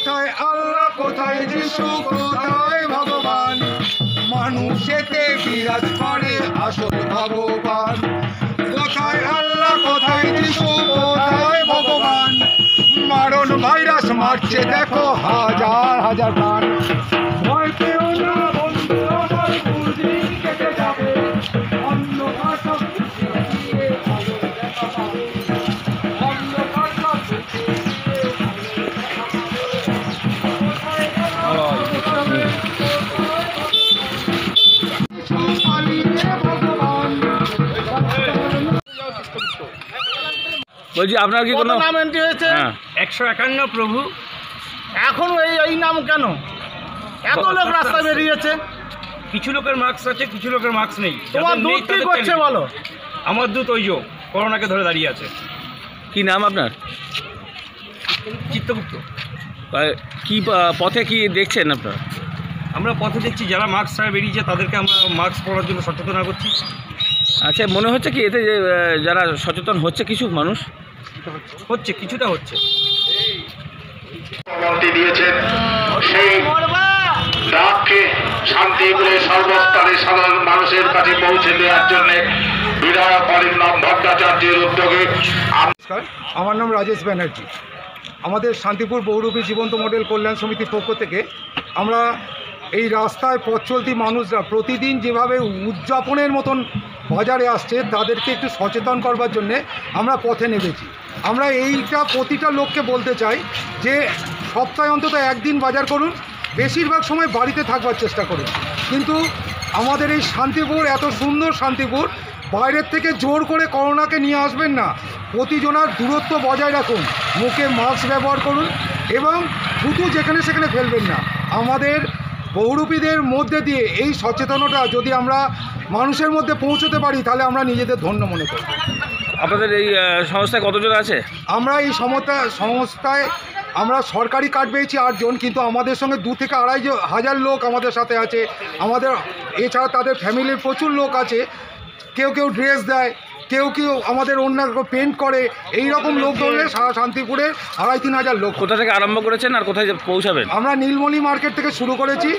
কোথায় আল্লাহ, কোথায় যিশু, কোথায় ভগবান? মানুষেতে বিরাজ করে আসল ভগবান। কোথায় আল্লাহ, কোথায় যিশু, কোথায় ভগবান? মারণ ভাইরাস মারছে, দেখো হাজার হাজার প্রাণ। বলছি আপনার কি কোনো নাম এন্ট্রি হয়েছে? হ্যাঁ। একশো একান্ন প্রভু। এখন এই এই নাম কেন? এত লোক রাস্তায় বেরিয়েছে। কিছু লোকের মার্কস আছে কিছু লোকের মার্কস নেই। তোমার যাদের দুধ কি করছে। বলো? আমার দূত ওই যোগ করোনাকে ধরে দাঁড়িয়ে আছে। কি নাম আপনার? চিত্তগুপ্ত। আহ, কি পা- পথে কি দেখছেন আপনার? আমরা পথে দেখছি যারা মাস্ক ছাড়া বেরিয়েছে তাদেরকে আমরা মাস্ক পরার জন্য সচেতন করছি। আচ্ছা মনে হচ্ছে কি এতে যে আহ, যারা সচেতন হচ্ছে কিছু মানুষ? হচ্ছে। কিছুটা হচ্ছে। দিয়েছেন সেই ডাককে শান্তিপুরে সর্বস্তরে সাধারণ মানুষের কাছে পৌঁছে দেওয়ার জন্য বিধায়ক অরিন্দম ভট্টাচার্যের উদ্যোগে নমস্কার আমার নাম রাজেশ ব্যানার্জি। আমাদের শান্তিপুর বহুরূপী জীবন্ত মডেল কল্যাণ সমিতির পক্ষ থেকে আমরা এই রাস্তায় পথ চলতি মানুষরা প্রতিদিন যেভাবে উদযাপনের মতন বাজারে আসছে, তাদেরকে একটু সচেতন করবার জন্যে আমরা পথে নেমেছি। আমরা এইটা প্রতিটা লোককে বলতে চাই যে, সপ্তাহে অন্তত একদিন বাজার করুন, বেশিরভাগ সময় বাড়িতে থাকবার চেষ্টা করুন। কিন্তু আমাদের এই শান্তিপুর, এত সুন্দর শান্তিপুর, বাইরের থেকে জোর করে করোনাকে নিয়ে আসবেন না। প্রতিজনার দূরত্ব বজায় রাখুন, মুখে মাস্ক ব্যবহার করুন এবং থুতু যেখানে সেখানে ফেলবেন না। আমাদের বহুরূপীদের মধ্যে দিয়ে এই সচেতনতা যদি আমরা মানুষের মধ্যে পৌঁছতে পারি তাহলে আমরা নিজেদের ধন্য মনে করি। আপনাদের এই সংস্থায় কতজন আছে? আমরা এই সমতা সংস্থায় আমরা সরকারি কার্ড পেয়েছি আটজন কিন্তু আমাদের সঙ্গে দু থেকে আড়াই হাজার লোক আমাদের সাথে আছে। আমাদের এছাড়া তাদের ফ্যামিলির প্রচুর লোক আছে। কেউ কেউ ড্রেস দেয় কেউ কেউ আমাদের অন্য পেন্ট করে এই রকম লোক ধরলে সারা শান্তিপুরে আড়াই তিন হাজার লোক কোথা থেকে আরম্ভ করেছেন আর কোথায় পৌঁছাবেন? আমরা নীলমণি মার্কেট থেকে শুরু করেছি।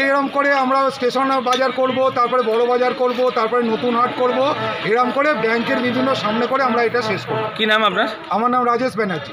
এইরকম করে আমরা স্টেশন বাজার করব তারপরে বড় বাজার করব তারপরে নতুন হাট করব। এরম করে ব্যাংকের বিভিন্ন সামনে করে আমরা এটা শেষ করব। কি নাম আপনার? আমার নাম রাজেশ ব্যানার্জি।